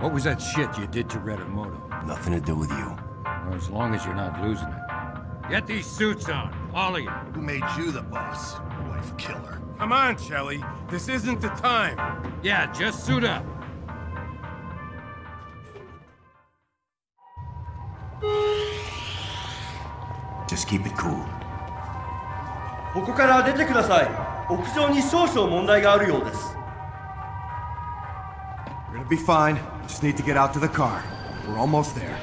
What was that shit you did to Redamoto? Nothing to do with you. Well, as long as you're not losing it. Get these suits on, all of you. Who made you the boss? Wife killer. Come on, Shelly. This isn't the time. Yeah, just suit up. Just keep it cool. ここから出てください屋上に少々問題があるようです We're gonna be fine. Just need to get out to the car. We're almost there.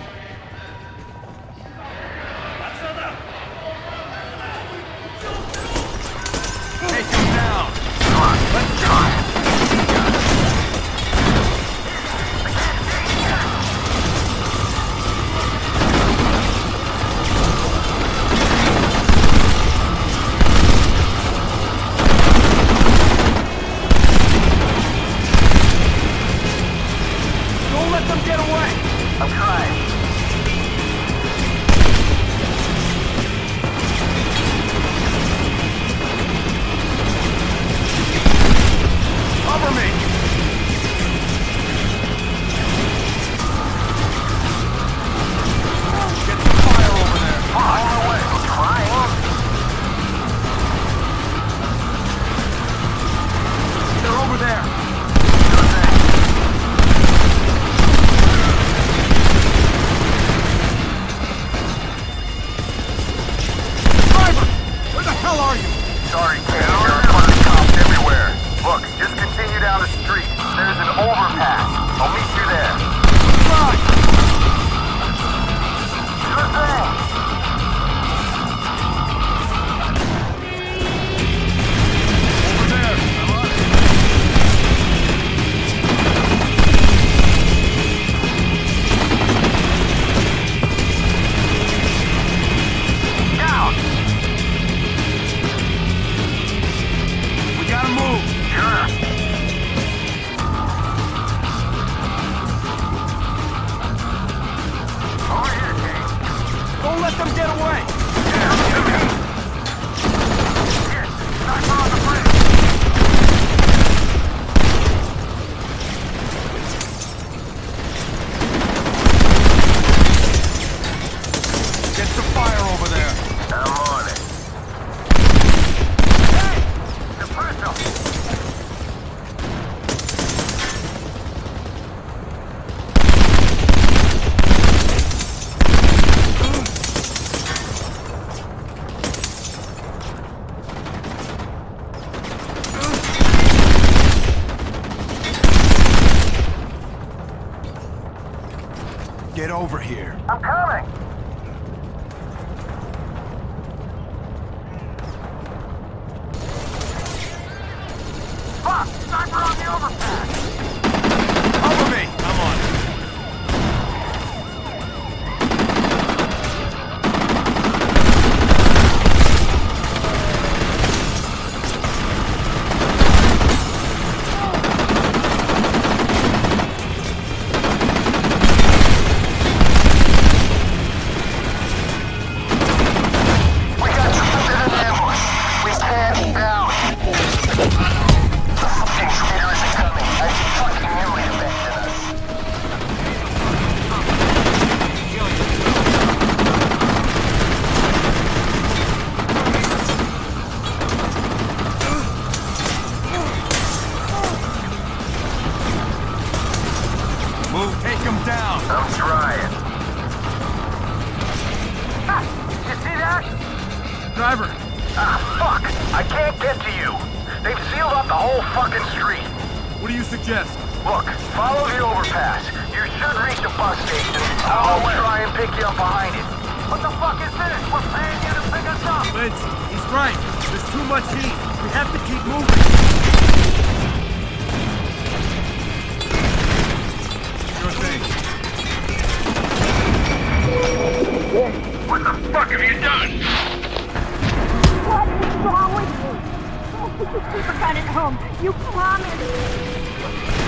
Get fire over there! I'm on it. Hey! Suppress! Get over here. I'm coming! を発す down! I'm trying. Ah, you see that? Driver! Ah, fuck! I can't get to you. They've sealed up the whole fucking street. What do you suggest? Look, follow the overpass. You should reach the bus station. I'll try and pick you up behind it. What the fuck is this? We're paying you to pick us up. Vince, he's right. There's too much heat. We have to keep moving. What the fuck have you done? What is wrong with you? Your gun at home. You promised.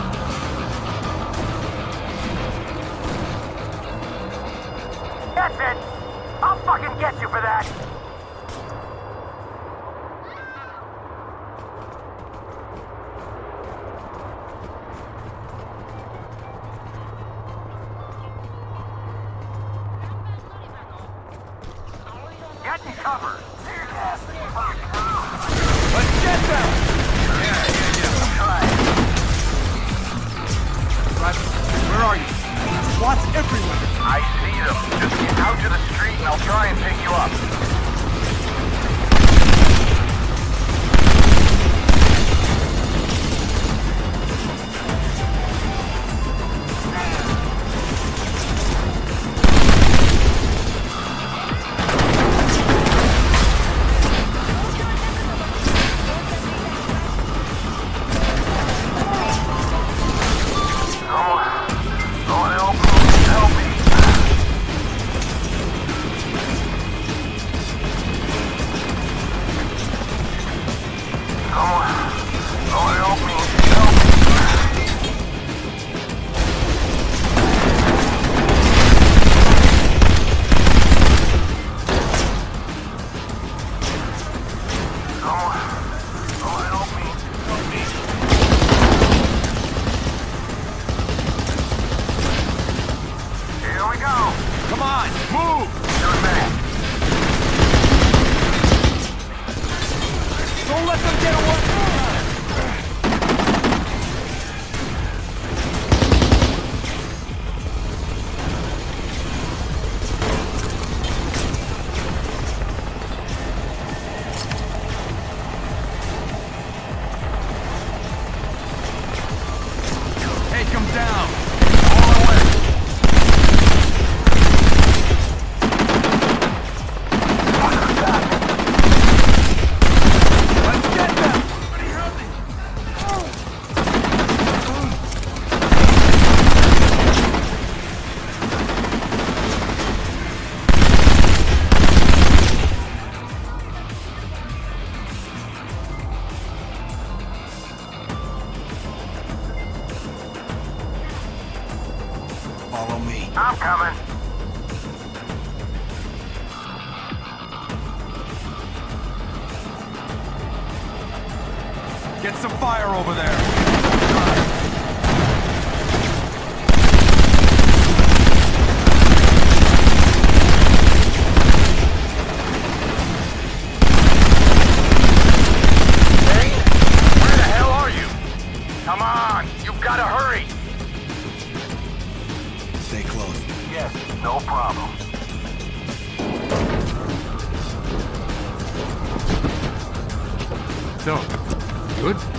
can get you for that! go. Come on, move. Don't let them get away. I'm coming. Get some fire over there. No problem. So, good?